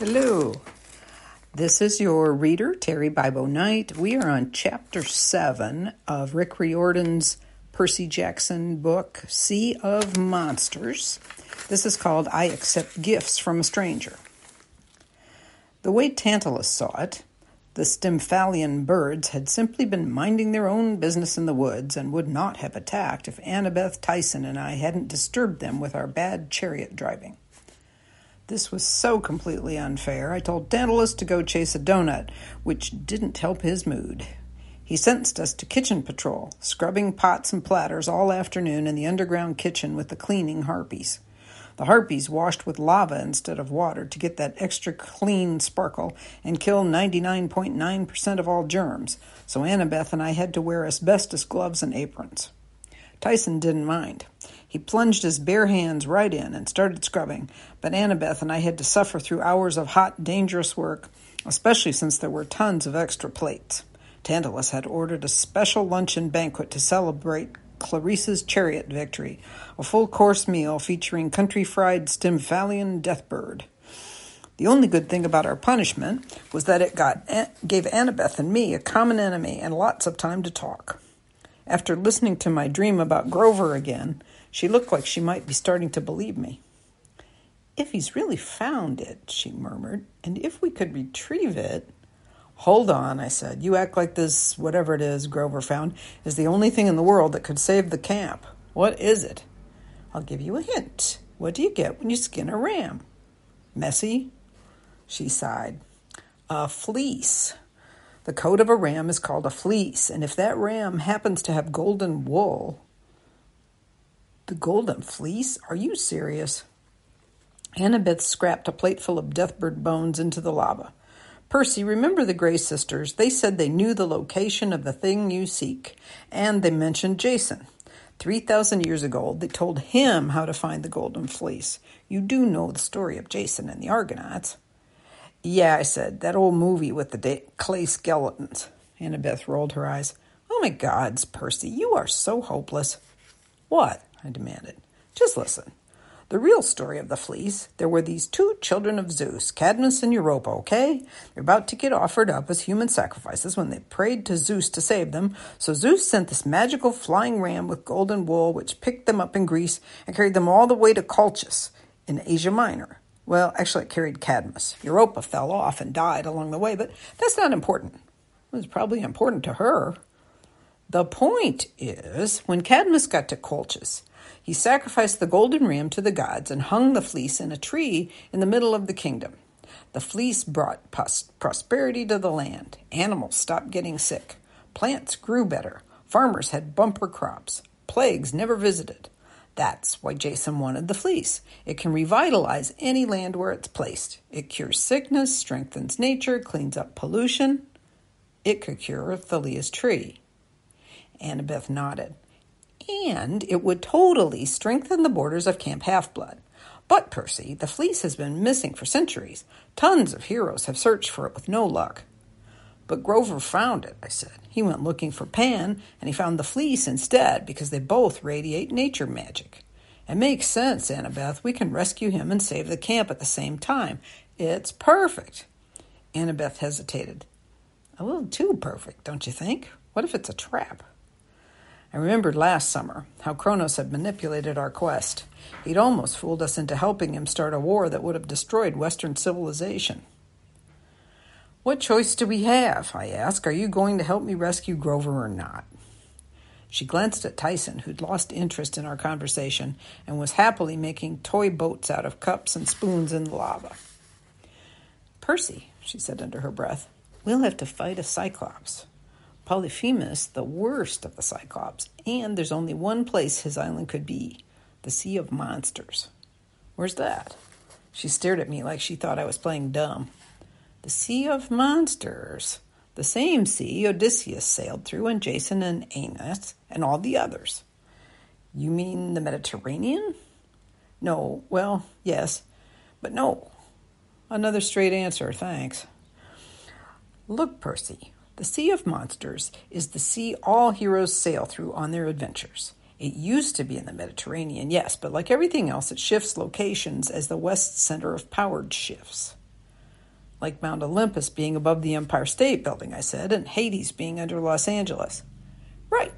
Hello. This is your reader, Terry Bibo Knight. We are on chapter 7 of Rick Riordan's Percy Jackson book, Sea of Monsters. This is called I Accept Gifts from a Stranger. The way Tantalus saw it, the Stymphalian birds had simply been minding their own business in the woods and would not have attacked if Annabeth Tyson and I hadn't disturbed them with our bad chariot driving. This was so completely unfair. I told Tantalus to go chase a donut, which didn't help his mood. He sentenced us to kitchen patrol, scrubbing pots and platters all afternoon in the underground kitchen with the cleaning harpies. The harpies washed with lava instead of water to get that extra clean sparkle and kill 99.9% of all germs, so Annabeth and I had to wear asbestos gloves and aprons. Tyson didn't mind. He plunged his bare hands right in and started scrubbing, but Annabeth and I had to suffer through hours of hot, dangerous work, especially since there were tons of extra plates. Tantalus had ordered a special luncheon banquet to celebrate Clarisse's chariot victory, a full course meal featuring country fried Stymphalian deathbird. The only good thing about our punishment was that it got, gave Annabeth and me a common enemy and lots of time to talk. After listening to my dream about Grover again, she looked like she might be starting to believe me. If he's really found it, she murmured, and if we could retrieve it. Hold on, I said. You act like this, whatever it is Grover found, is the only thing in the world that could save the camp. What is it? I'll give you a hint. What do you get when you skin a ram? Messy? She sighed. A fleece. The coat of a ram is called a fleece, and if that ram happens to have golden wool, the Golden Fleece? Are you serious? Annabeth scrapped a plateful of deathbird bones into the lava. Percy, remember the Grey sisters? They said they knew the location of the thing you seek, and they mentioned Jason. Three thousand years ago, they told him how to find the Golden Fleece. You do know the story of Jason and the Argonauts. Yeah, I said, that old movie with the clay skeletons. Annabeth rolled her eyes. Oh my gods, Percy, you are so hopeless. What? I demanded. Just listen. The real story of the fleece there were these two children of Zeus, Cadmus and Europa, okay? They're about to get offered up as human sacrifices when they prayed to Zeus to save them. So Zeus sent this magical flying ram with golden wool, which picked them up in Greece and carried them all the way to Colchis in Asia Minor. Well, actually, it carried Cadmus. Europa fell off and died along the way, but that's not important. It was probably important to her. The point is, when Cadmus got to Colchis, he sacrificed the golden ram to the gods and hung the fleece in a tree in the middle of the kingdom. The fleece brought prosperity to the land. Animals stopped getting sick. Plants grew better. Farmers had bumper crops. Plagues never visited. That's why Jason wanted the fleece. It can revitalize any land where it's placed. It cures sickness, strengthens nature, cleans up pollution. It could cure Thalia's tree. Annabeth nodded and it would totally strengthen the borders of Camp Half Blood. But, Percy, the fleece has been missing for centuries. Tons of heroes have searched for it with no luck. But Grover found it, I said. He went looking for Pan, and he found the fleece instead because they both radiate nature magic. It makes sense, Annabeth. We can rescue him and save the camp at the same time. It's perfect. Annabeth hesitated. A little too perfect, don't you think? What if it's a trap? I remembered last summer how Kronos had manipulated our quest. He'd almost fooled us into helping him start a war that would have destroyed Western civilization. What choice do we have? I asked. Are you going to help me rescue Grover or not? She glanced at Tyson, who'd lost interest in our conversation and was happily making toy boats out of cups and spoons in the lava. Percy, she said under her breath, we'll have to fight a Cyclops. Polyphemus, the worst of the Cyclops, and there's only one place his island could be the Sea of Monsters. Where's that? She stared at me like she thought I was playing dumb. The Sea of Monsters. The same sea Odysseus sailed through, and Jason and Aeneas and all the others. You mean the Mediterranean? No, well, yes, but no. Another straight answer, thanks. Look, Percy, the Sea of Monsters is the sea all heroes sail through on their adventures. It used to be in the Mediterranean, yes, but like everything else, it shifts locations as the West center of power shifts. Like Mount Olympus being above the Empire State Building, I said, and Hades being under Los Angeles. Right.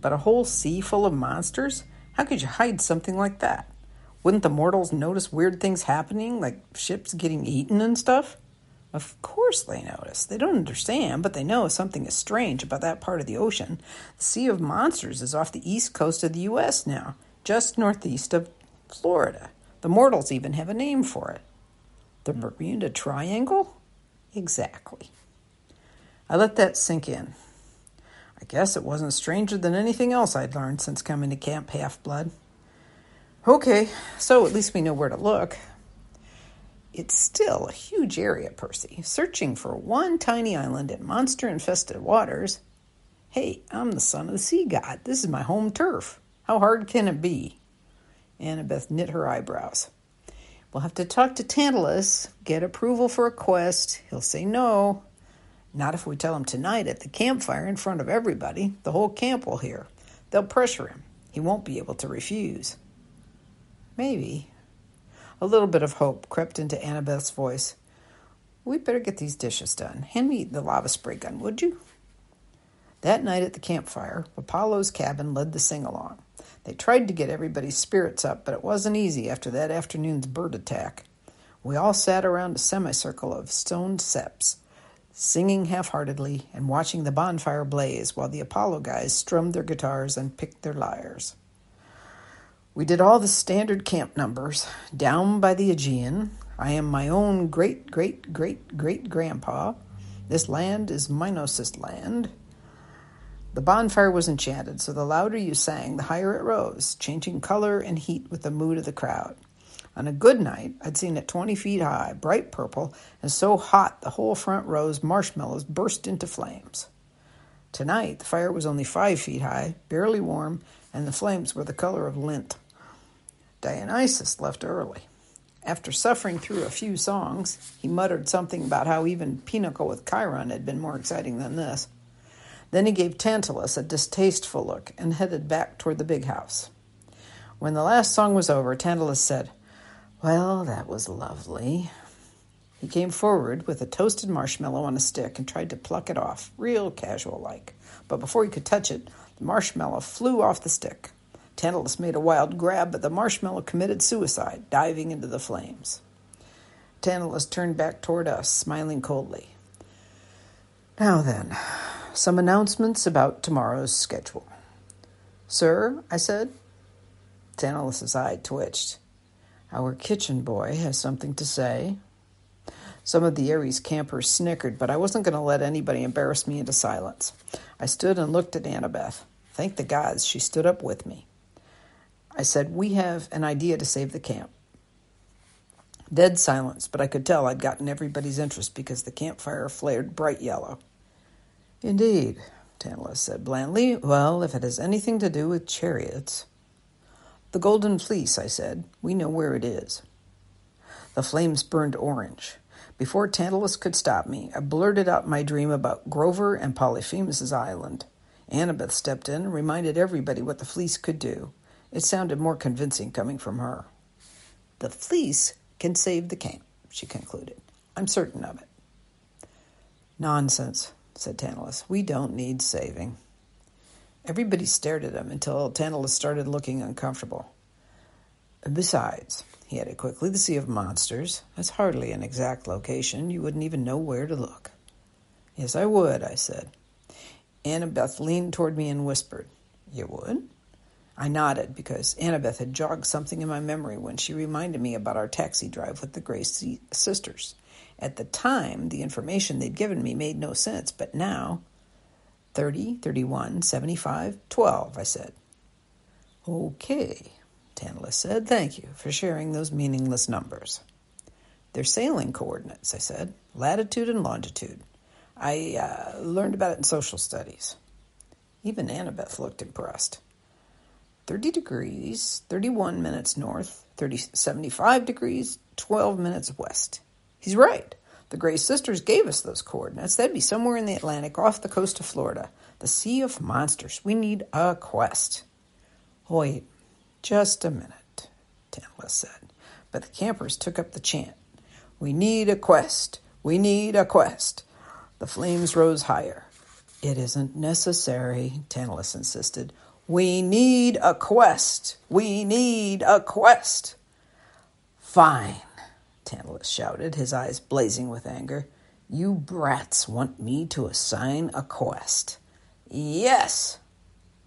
But a whole sea full of monsters? How could you hide something like that? Wouldn't the mortals notice weird things happening, like ships getting eaten and stuff? Of course they notice. They don't understand, but they know something is strange about that part of the ocean. The Sea of Monsters is off the east coast of the U.S. now, just northeast of Florida. The mortals even have a name for it. The hmm. Bermuda Triangle? Exactly. I let that sink in. I guess it wasn't stranger than anything else I'd learned since coming to Camp Half Blood. Okay, so at least we know where to look. It's still a huge area, Percy. Searching for one tiny island in monster infested waters. Hey, I'm the son of the sea god. This is my home turf. How hard can it be? Annabeth knit her eyebrows. We'll have to talk to Tantalus, get approval for a quest. He'll say no. Not if we tell him tonight at the campfire in front of everybody. The whole camp will hear. They'll pressure him. He won't be able to refuse. Maybe. A little bit of hope crept into Annabeth's voice. We'd better get these dishes done. Hand me the lava spray gun, would you? That night at the campfire, Apollo's cabin led the sing along. They tried to get everybody's spirits up, but it wasn't easy after that afternoon's bird attack. We all sat around a semicircle of stone steps, singing half heartedly and watching the bonfire blaze while the Apollo guys strummed their guitars and picked their lyres. We did all the standard camp numbers. Down by the Aegean, I am my own great great great great grandpa. This land is Minos' land. The bonfire was enchanted, so the louder you sang, the higher it rose, changing color and heat with the mood of the crowd. On a good night, I'd seen it 20 feet high, bright purple, and so hot the whole front row's marshmallows burst into flames. Tonight, the fire was only five feet high, barely warm, and the flames were the color of lint. Dionysus left early. After suffering through a few songs, he muttered something about how even Pinochle with Chiron had been more exciting than this. Then he gave Tantalus a distasteful look and headed back toward the big house. When the last song was over, Tantalus said, Well, that was lovely. He came forward with a toasted marshmallow on a stick and tried to pluck it off, real casual like. But before he could touch it, the marshmallow flew off the stick. Tantalus made a wild grab, but the marshmallow committed suicide, diving into the flames. Tantalus turned back toward us, smiling coldly. Now then, some announcements about tomorrow's schedule. Sir, I said. Tantalus's eye twitched. Our kitchen boy has something to say. Some of the Ares campers snickered, but I wasn't going to let anybody embarrass me into silence. I stood and looked at Annabeth. Thank the gods she stood up with me. I said, We have an idea to save the camp. Dead silence, but I could tell I'd gotten everybody's interest because the campfire flared bright yellow. Indeed, Tantalus said blandly. Well, if it has anything to do with chariots. The Golden Fleece, I said. We know where it is. The flames burned orange. Before Tantalus could stop me, I blurted out my dream about Grover and Polyphemus's island. Annabeth stepped in and reminded everybody what the fleece could do. It sounded more convincing coming from her. The fleece can save the camp, she concluded. I'm certain of it. Nonsense, said Tantalus. We don't need saving. Everybody stared at him until Tantalus started looking uncomfortable. Besides, he added quickly, the Sea of Monsters. That's hardly an exact location. You wouldn't even know where to look. Yes, I would, I said. Annabeth leaned toward me and whispered, You would? I nodded because Annabeth had jogged something in my memory when she reminded me about our taxi drive with the Gray sisters. At the time, the information they'd given me made no sense, but now 30, 31, 75, 12, I said. Okay, Tantalus said. Thank you for sharing those meaningless numbers. They're sailing coordinates, I said. Latitude and longitude. I uh, learned about it in social studies. Even Annabeth looked impressed. 30 degrees, 31 minutes north, 30, 75 degrees, 12 minutes west. He's right. The Gray Sisters gave us those coordinates. They'd be somewhere in the Atlantic off the coast of Florida. The Sea of Monsters. We need a quest. Wait, just a minute, Tantalus said. But the campers took up the chant. We need a quest. We need a quest. The flames rose higher. It isn't necessary, Tantalus insisted. We need a quest. We need a quest. Fine, Tantalus shouted, his eyes blazing with anger. You brats want me to assign a quest. Yes.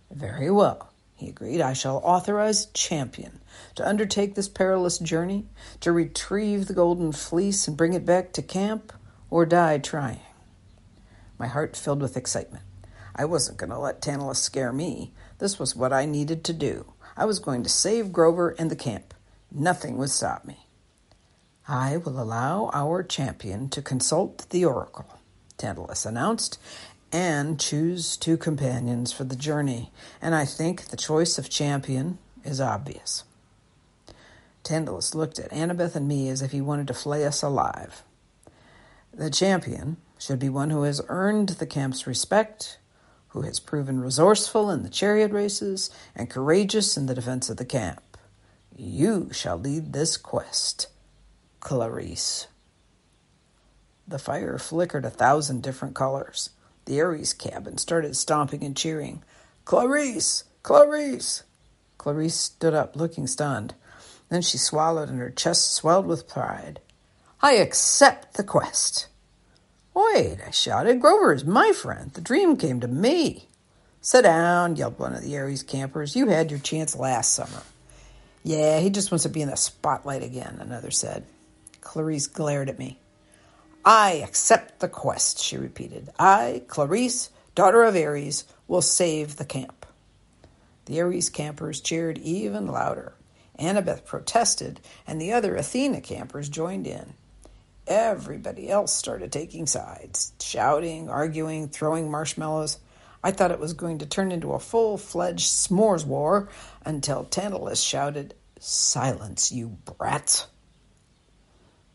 Very well, he agreed. I shall authorize Champion to undertake this perilous journey, to retrieve the golden fleece and bring it back to camp, or die trying. My heart filled with excitement. I wasn't going to let Tantalus scare me. This was what I needed to do. I was going to save Grover and the camp. Nothing would stop me. I will allow our champion to consult the oracle, Tantalus announced, and choose two companions for the journey, and I think the choice of champion is obvious. Tantalus looked at Annabeth and me as if he wanted to flay us alive. The champion should be one who has earned the camp's respect, who has proven resourceful in the chariot races and courageous in the defense of the camp. You shall lead this quest, Clarisse. The fire flickered a thousand different colors. The Ares cabin started stomping and cheering. Clarisse! Clarisse! Clarisse stood up, looking stunned. Then she swallowed, and her chest swelled with pride. I accept the quest. Wait, I shouted. Grover is my friend. The dream came to me. Sit down, yelled one of the Ares campers. You had your chance last summer. Yeah, he just wants to be in the spotlight again, another said. Clarisse glared at me. I accept the quest, she repeated. I, Clarisse, daughter of Ares, will save the camp. The Ares campers cheered even louder. Annabeth protested, and the other Athena campers joined in. Everybody else started taking sides, shouting, arguing, throwing marshmallows. I thought it was going to turn into a full fledged s'mores war until Tantalus shouted, Silence, you brats!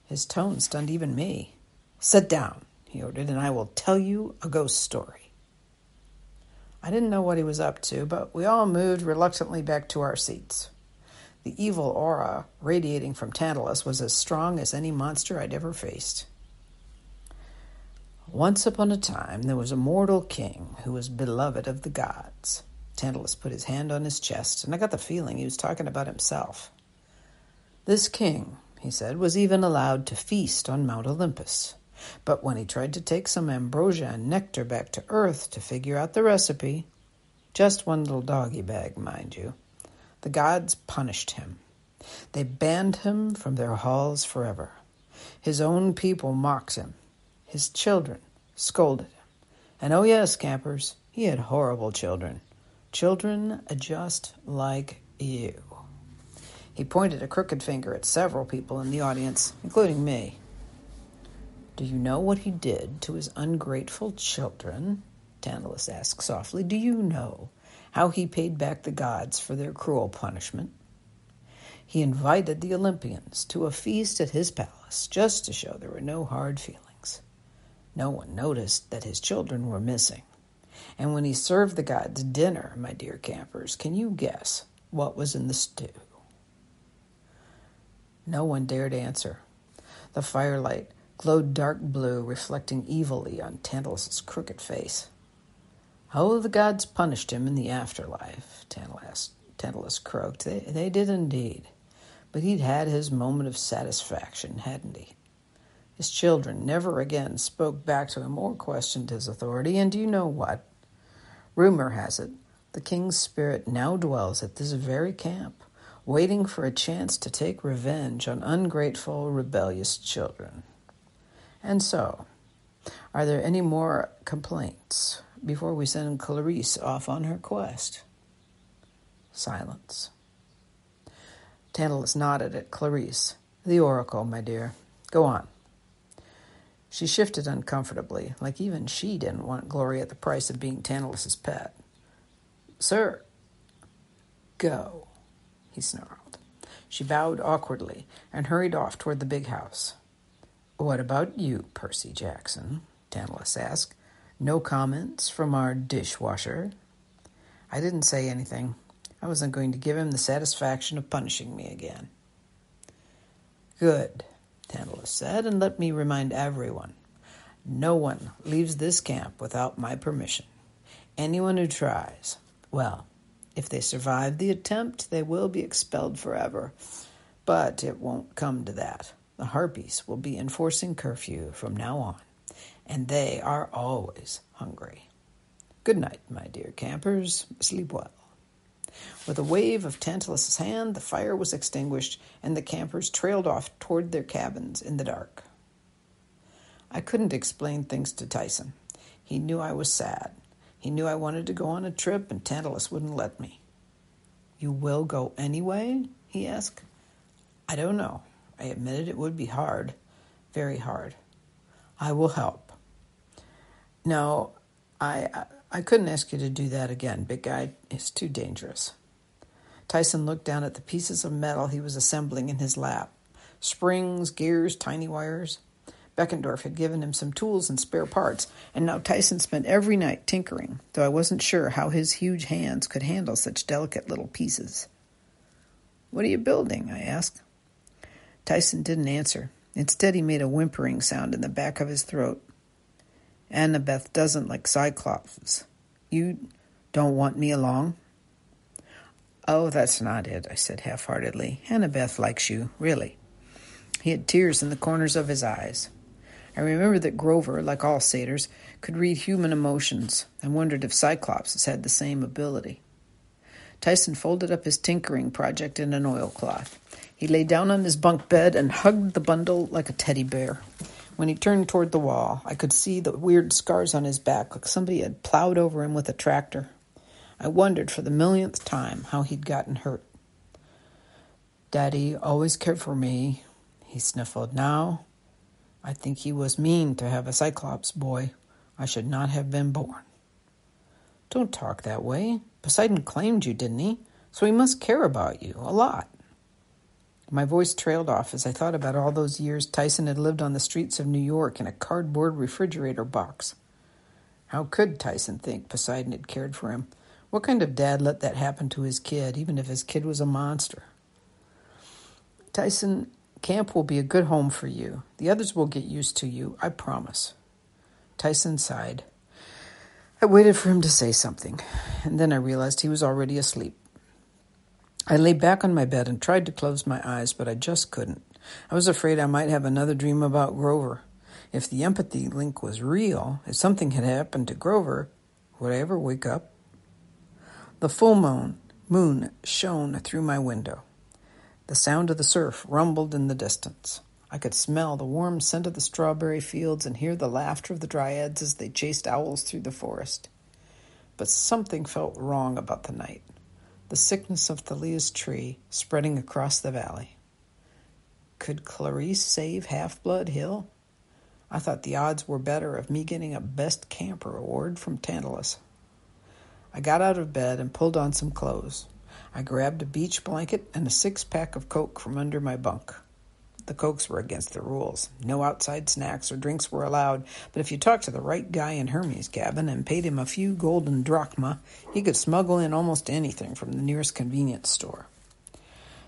His tone stunned even me. Sit down, he ordered, and I will tell you a ghost story. I didn't know what he was up to, but we all moved reluctantly back to our seats. The evil aura radiating from Tantalus was as strong as any monster I'd ever faced. Once upon a time, there was a mortal king who was beloved of the gods. Tantalus put his hand on his chest, and I got the feeling he was talking about himself. This king, he said, was even allowed to feast on Mount Olympus. But when he tried to take some ambrosia and nectar back to Earth to figure out the recipe, just one little doggy bag, mind you, the gods punished him. They banned him from their halls forever. His own people mocked him. His children scolded him. And oh, yes, campers, he had horrible children. Children just like you. He pointed a crooked finger at several people in the audience, including me. Do you know what he did to his ungrateful children? Tantalus asked softly. Do you know how he paid back the gods for their cruel punishment. He invited the Olympians to a feast at his palace just to show there were no hard feelings. No one noticed that his children were missing. And when he served the gods dinner, my dear campers, can you guess what was in the stew? No one dared answer. The firelight glowed dark blue, reflecting evilly on Tantalus's crooked face. Oh, the gods punished him in the afterlife, Tantalus, Tantalus croaked. They, they did indeed. But he'd had his moment of satisfaction, hadn't he? His children never again spoke back to him or questioned his authority, and do you know what? Rumor has it the king's spirit now dwells at this very camp, waiting for a chance to take revenge on ungrateful, rebellious children. And so, are there any more complaints? Before we send Clarisse off on her quest. Silence. Tantalus nodded at Clarisse. The oracle, my dear. Go on. She shifted uncomfortably, like even she didn't want glory at the price of being Tantalus's pet. Sir, go, he snarled. She bowed awkwardly and hurried off toward the big house. What about you, Percy Jackson? Tantalus asked. No comments from our dishwasher. I didn't say anything. I wasn't going to give him the satisfaction of punishing me again. Good, Tantalus said, and let me remind everyone no one leaves this camp without my permission. Anyone who tries, well, if they survive the attempt, they will be expelled forever. But it won't come to that. The Harpies will be enforcing curfew from now on, and they are always hungry. Good night, my dear campers. Sleep well. With a wave of Tantalus's hand, the fire was extinguished, and the campers trailed off toward their cabins in the dark. I couldn't explain things to Tyson. He knew I was sad. He knew I wanted to go on a trip, and Tantalus wouldn't let me. You will go anyway? he asked. I don't know. I admitted it would be hard, very hard. I will help. No, I, I couldn't ask you to do that again. Big guy is too dangerous. Tyson looked down at the pieces of metal he was assembling in his lap springs, gears, tiny wires. Beckendorf had given him some tools and spare parts, and now Tyson spent every night tinkering, though I wasn't sure how his huge hands could handle such delicate little pieces. What are you building? I asked. Tyson didn't answer. Instead, he made a whimpering sound in the back of his throat. Annabeth doesn't like Cyclops. You don't want me along? Oh, that's not it, I said half heartedly. Annabeth likes you, really. He had tears in the corners of his eyes. I remembered that Grover, like all satyrs, could read human emotions, and wondered if Cyclops had the same ability. Tyson folded up his tinkering project in an oilcloth. He lay down on his bunk bed and hugged the bundle like a teddy bear. When he turned toward the wall, I could see the weird scars on his back, like somebody had plowed over him with a tractor. I wondered for the millionth time how he'd gotten hurt. Daddy always cared for me, he sniffled. Now, I think he was mean to have a Cyclops boy. I should not have been born. Don't talk that way. Poseidon claimed you, didn't he? So he must care about you a lot. My voice trailed off as I thought about all those years Tyson had lived on the streets of New York in a cardboard refrigerator box. How could Tyson think Poseidon had cared for him? What kind of dad let that happen to his kid, even if his kid was a monster? Tyson, camp will be a good home for you. The others will get used to you, I promise. Tyson sighed. I waited for him to say something, and then I realized he was already asleep. I lay back on my bed and tried to close my eyes, but I just couldn't. I was afraid I might have another dream about Grover. If the empathy link was real, if something had happened to Grover, would I ever wake up? The full moon, moon shone through my window. The sound of the surf rumbled in the distance. I could smell the warm scent of the strawberry fields and hear the laughter of the dryads as they chased owls through the forest. But something felt wrong about the night the sickness of Thalia's tree spreading across the valley. Could Clarisse save Half Blood Hill? I thought the odds were better of me getting a Best Camper award from Tantalus. I got out of bed and pulled on some clothes. I grabbed a beach blanket and a six pack of Coke from under my bunk. The Cokes were against the rules. No outside snacks or drinks were allowed, but if you talked to the right guy in Hermes' cabin and paid him a few golden drachma, he could smuggle in almost anything from the nearest convenience store.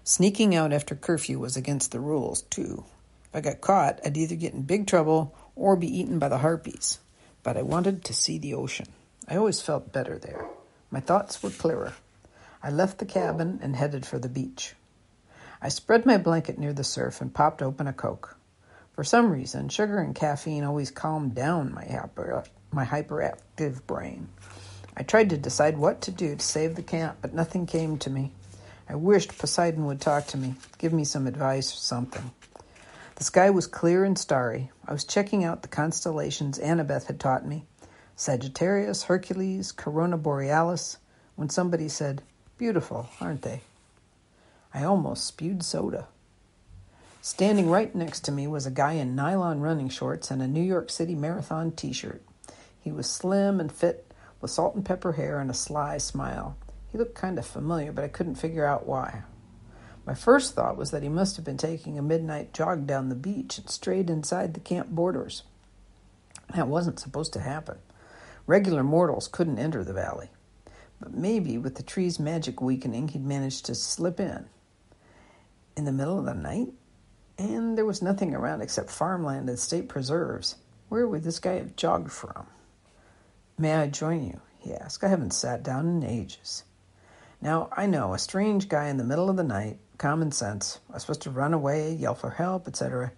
Sneaking out after curfew was against the rules, too. If I got caught, I'd either get in big trouble or be eaten by the harpies. But I wanted to see the ocean. I always felt better there. My thoughts were clearer. I left the cabin and headed for the beach. I spread my blanket near the surf and popped open a Coke. For some reason, sugar and caffeine always calmed down my, hyper, my hyperactive brain. I tried to decide what to do to save the camp, but nothing came to me. I wished Poseidon would talk to me, give me some advice or something. The sky was clear and starry. I was checking out the constellations Annabeth had taught me Sagittarius, Hercules, Corona Borealis, when somebody said, Beautiful, aren't they? I almost spewed soda. Standing right next to me was a guy in nylon running shorts and a New York City Marathon t shirt. He was slim and fit, with salt and pepper hair and a sly smile. He looked kind of familiar, but I couldn't figure out why. My first thought was that he must have been taking a midnight jog down the beach and strayed inside the camp borders. That wasn't supposed to happen. Regular mortals couldn't enter the valley. But maybe with the tree's magic weakening, he'd managed to slip in in the middle of the night? And there was nothing around except farmland and state preserves. Where would this guy have jogged from? May I join you? he asked. I haven't sat down in ages. Now, I know, a strange guy in the middle of the night, common sense. I was supposed to run away, yell for help, etc.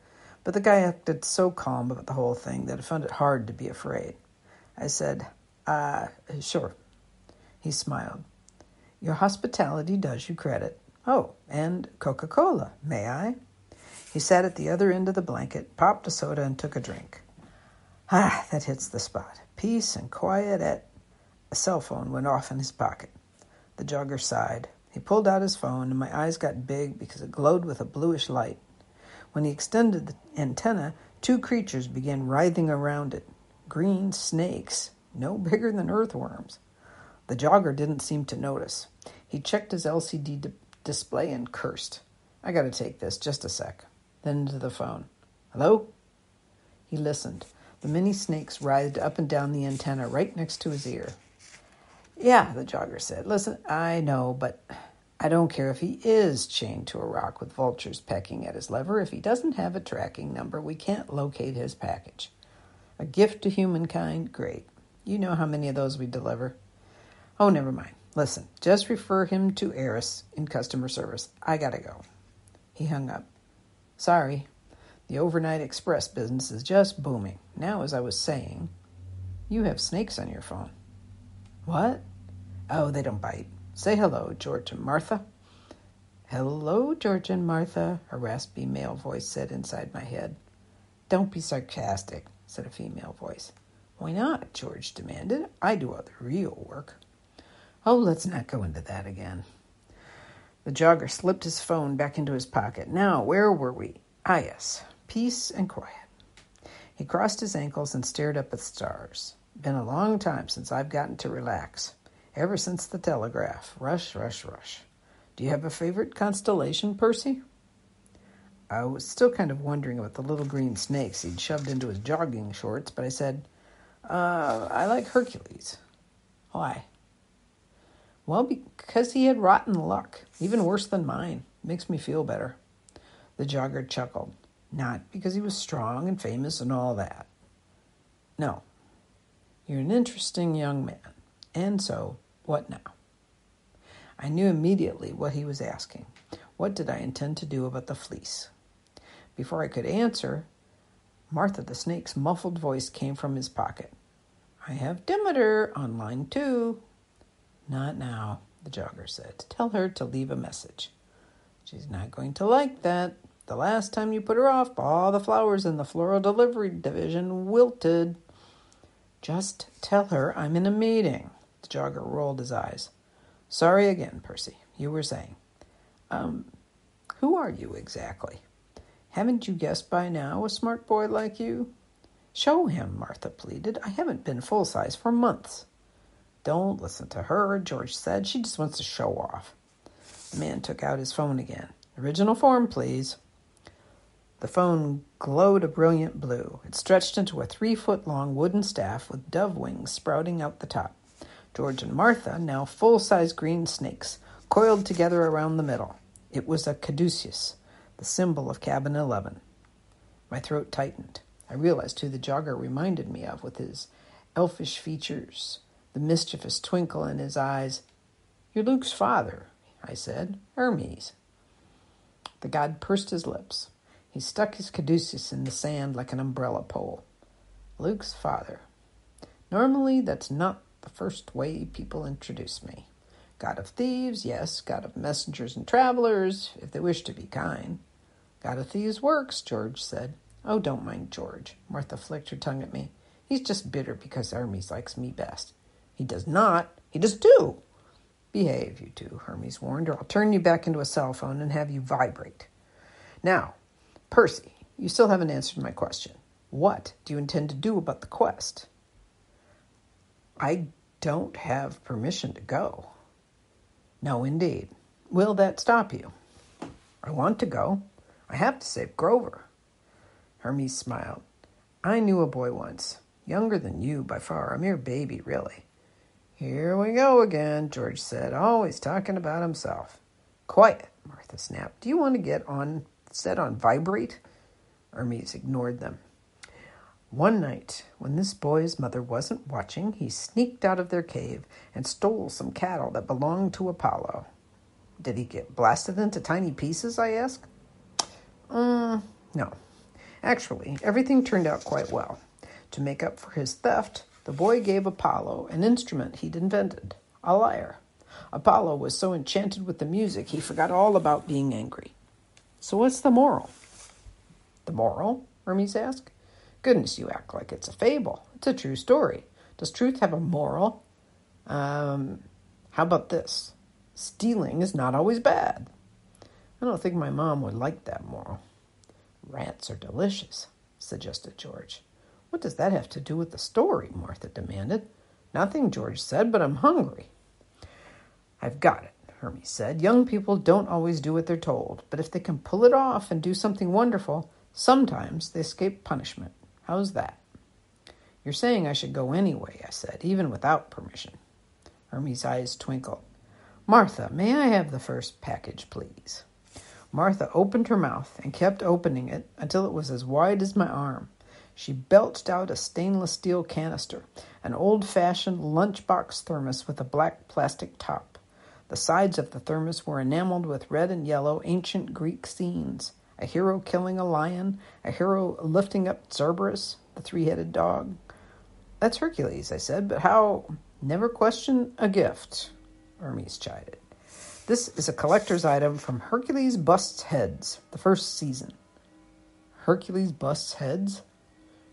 But the guy acted so calm about the whole thing that I found it hard to be afraid. I said, Uh, sure. He smiled. Your hospitality does you credit. Oh, and Coca Cola, may I? He sat at the other end of the blanket, popped a soda, and took a drink. Ah, that hits the spot. Peace and quiet at. A cell phone went off in his pocket. The jogger sighed. He pulled out his phone, and my eyes got big because it glowed with a bluish light. When he extended the antenna, two creatures began writhing around it green snakes, no bigger than earthworms. The jogger didn't seem to notice. He checked his LCD display and cursed. I gotta take this, just a sec. Then into the phone. Hello? He listened. The many snakes writhed up and down the antenna right next to his ear. Yeah, the jogger said. Listen, I know, but I don't care if he is chained to a rock with vultures pecking at his lever. If he doesn't have a tracking number, we can't locate his package. A gift to humankind? Great. You know how many of those we deliver. Oh, never mind. Listen, just refer him to Eris in customer service. I gotta go. He hung up. Sorry. The overnight express business is just booming. Now, as I was saying, you have snakes on your phone. What? Oh, they don't bite. Say hello, George and Martha. Hello, George and Martha, a raspy male voice said inside my head. Don't be sarcastic, said a female voice. Why not? George demanded. I do all the real work. Oh, let's not go into that again. The jogger slipped his phone back into his pocket. Now, where were we? Ah, yes, peace and quiet. He crossed his ankles and stared up at the stars. Been a long time since I've gotten to relax. Ever since the telegraph. Rush, rush, rush. Do you have a favorite constellation, Percy? I was still kind of wondering about the little green snakes he'd shoved into his jogging shorts, but I said, uh, I like Hercules. Why? Well, because he had rotten luck, even worse than mine. Makes me feel better. The jogger chuckled. Not because he was strong and famous and all that. No. You're an interesting young man. And so, what now? I knew immediately what he was asking. What did I intend to do about the fleece? Before I could answer, Martha the snake's muffled voice came from his pocket. I have Demeter on line two. Not now, the jogger said. Tell her to leave a message. She's not going to like that. The last time you put her off, all the flowers in the floral delivery division wilted. Just tell her I'm in a meeting. The jogger rolled his eyes. Sorry again, Percy. You were saying. Um, who are you exactly? Haven't you guessed by now, a smart boy like you? Show him, Martha pleaded. I haven't been full size for months. Don't listen to her, George said. She just wants to show off. The man took out his phone again. Original form, please. The phone glowed a brilliant blue. It stretched into a three foot long wooden staff with dove wings sprouting out the top. George and Martha, now full size green snakes, coiled together around the middle. It was a caduceus, the symbol of Cabin 11. My throat tightened. I realized who the jogger reminded me of with his elfish features the mischievous twinkle in his eyes. You're Luke's father, I said. Hermes. The god pursed his lips. He stuck his caduceus in the sand like an umbrella pole. Luke's father. Normally, that's not the first way people introduce me. God of thieves, yes. God of messengers and travelers, if they wish to be kind. God of thieves works, George said. Oh, don't mind George. Martha flicked her tongue at me. He's just bitter because Hermes likes me best. He does not. He does do. Behave, you two, Hermes warned, or I'll turn you back into a cell phone and have you vibrate. Now, Percy, you still haven't answered my question. What do you intend to do about the quest? I don't have permission to go. No, indeed. Will that stop you? I want to go. I have to save Grover. Hermes smiled. I knew a boy once, younger than you by far, a mere baby, really. Here we go again, George said, always talking about himself. Quiet, Martha snapped. Do you want to get on set on vibrate? Hermes ignored them. One night, when this boy's mother wasn't watching, he sneaked out of their cave and stole some cattle that belonged to Apollo. Did he get blasted into tiny pieces? I asked. Mm, no. Actually, everything turned out quite well. To make up for his theft, the boy gave Apollo an instrument he'd invented, a lyre. Apollo was so enchanted with the music he forgot all about being angry. So, what's the moral? The moral? Hermes asked. Goodness, you act like it's a fable. It's a true story. Does truth have a moral? Um, how about this? Stealing is not always bad. I don't think my mom would like that moral. Rats are delicious, suggested George. What does that have to do with the story? Martha demanded. Nothing, George said, but I'm hungry. I've got it, Hermes said. Young people don't always do what they're told, but if they can pull it off and do something wonderful, sometimes they escape punishment. How's that? You're saying I should go anyway, I said, even without permission. Hermes' eyes twinkled. Martha, may I have the first package, please? Martha opened her mouth and kept opening it until it was as wide as my arm. She belched out a stainless steel canister, an old fashioned lunchbox thermos with a black plastic top. The sides of the thermos were enameled with red and yellow ancient Greek scenes a hero killing a lion, a hero lifting up Cerberus, the three headed dog. That's Hercules, I said, but how? Never question a gift, Hermes chided. This is a collector's item from Hercules Busts Heads, the first season. Hercules Busts Heads?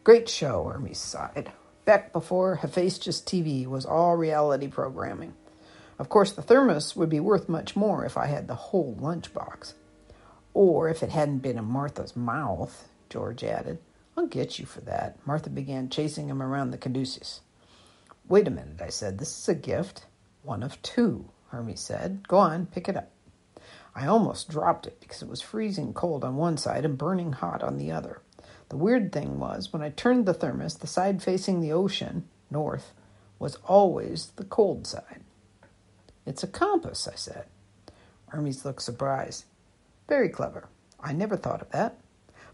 Great show, Hermes sighed. Back before Hephaestus TV was all reality programming. Of course, the thermos would be worth much more if I had the whole lunchbox. Or if it hadn't been in Martha's mouth, George added. I'll get you for that. Martha began chasing him around the caduceus. Wait a minute, I said. This is a gift. One of two, Hermes said. Go on, pick it up. I almost dropped it because it was freezing cold on one side and burning hot on the other. The weird thing was, when I turned the thermos, the side facing the ocean, north, was always the cold side. It's a compass, I said. Hermes looked surprised. Very clever. I never thought of that.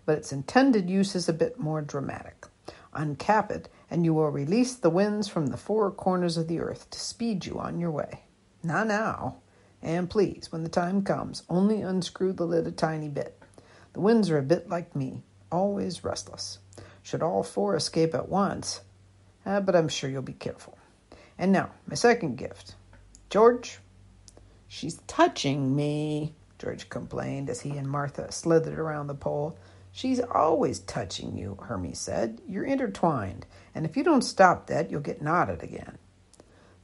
But its intended use is a bit more dramatic. Uncap it, and you will release the winds from the four corners of the earth to speed you on your way. Not now. And please, when the time comes, only unscrew the lid a tiny bit. The winds are a bit like me always restless. Should all four escape at once, uh, but I'm sure you'll be careful. And now, my second gift. George? She's touching me, George complained as he and Martha slithered around the pole. She's always touching you, Hermes said. You're intertwined, and if you don't stop that, you'll get knotted again.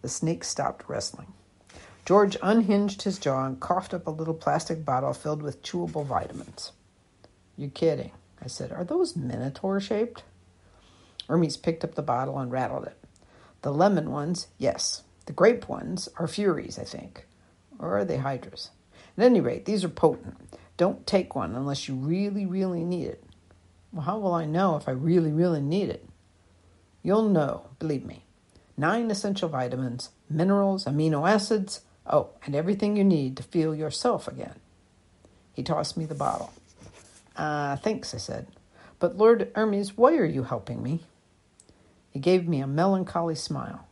The snake stopped wrestling. George unhinged his jaw and coughed up a little plastic bottle filled with chewable vitamins. You're kidding. I said, Are those minotaur shaped? Hermes picked up the bottle and rattled it. The lemon ones, yes. The grape ones are furies, I think. Or are they hydras? At any rate, these are potent. Don't take one unless you really, really need it. Well, how will I know if I really, really need it? You'll know, believe me. Nine essential vitamins, minerals, amino acids, oh, and everything you need to feel yourself again. He tossed me the bottle. Ah, thanks, I said. But Lord Hermes, why are you helping me? He gave me a melancholy smile.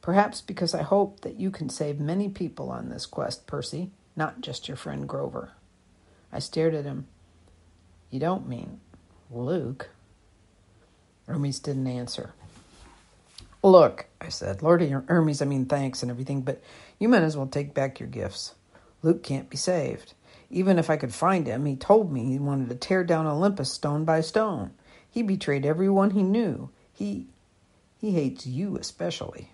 Perhaps because I hope that you can save many people on this quest, Percy, not just your friend Grover. I stared at him. You don't mean Luke? Hermes didn't answer. Look, I said, Lord Hermes, I mean thanks and everything, but you might as well take back your gifts. Luke can't be saved. Even if I could find him, he told me he wanted to tear down Olympus stone by stone. He betrayed everyone he knew. He he hates you especially.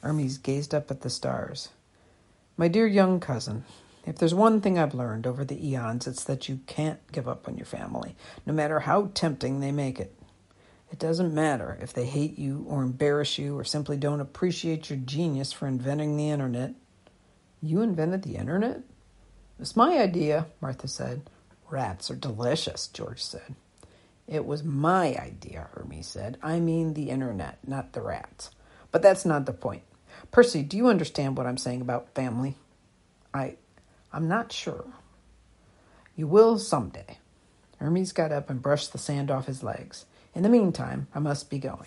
Hermes gazed up at the stars. My dear young cousin, if there's one thing I've learned over the eons, it's that you can't give up on your family, no matter how tempting they make it. It doesn't matter if they hate you or embarrass you or simply don't appreciate your genius for inventing the internet. You invented the internet? It's my idea, Martha said. Rats are delicious, George said. It was my idea, Hermes said. I mean the internet, not the rats. But that's not the point. Percy, do you understand what I'm saying about family? I I'm not sure. You will someday. Hermes got up and brushed the sand off his legs. In the meantime, I must be going.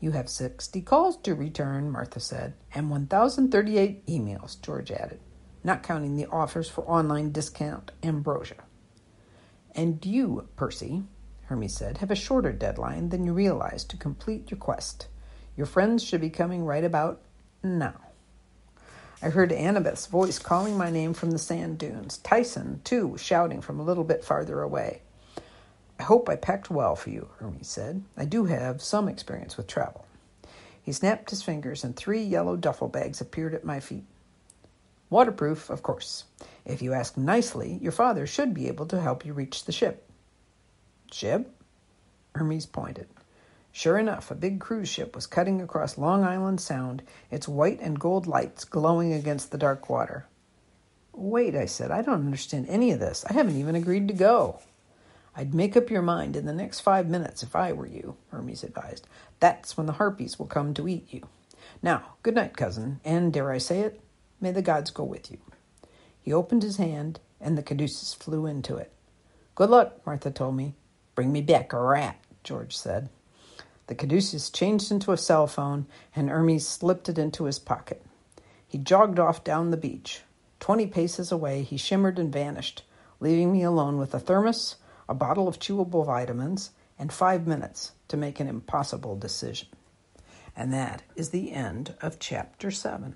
You have 60 calls to return, Martha said, and 1,038 emails, George added, not counting the offers for online discount ambrosia. And you, Percy, Hermes said, have a shorter deadline than you realize to complete your quest. Your friends should be coming right about now. I heard Annabeth's voice calling my name from the sand dunes. Tyson, too, was shouting from a little bit farther away. I hope I packed well for you, Hermes said. I do have some experience with travel. He snapped his fingers, and three yellow duffel bags appeared at my feet. Waterproof, of course. If you ask nicely, your father should be able to help you reach the ship. Ship? Hermes pointed. Sure enough, a big cruise ship was cutting across Long Island Sound, its white and gold lights glowing against the dark water. Wait, I said, I don't understand any of this. I haven't even agreed to go. I'd make up your mind in the next five minutes if I were you, Hermes advised. That's when the harpies will come to eat you. Now, good night, cousin, and dare I say it, may the gods go with you. He opened his hand, and the caduceus flew into it. Good luck, Martha told me. Bring me back a rat, George said. The caduceus changed into a cell phone, and Hermes slipped it into his pocket. He jogged off down the beach. Twenty paces away, he shimmered and vanished, leaving me alone with a thermos, a bottle of chewable vitamins, and five minutes to make an impossible decision. And that is the end of chapter seven.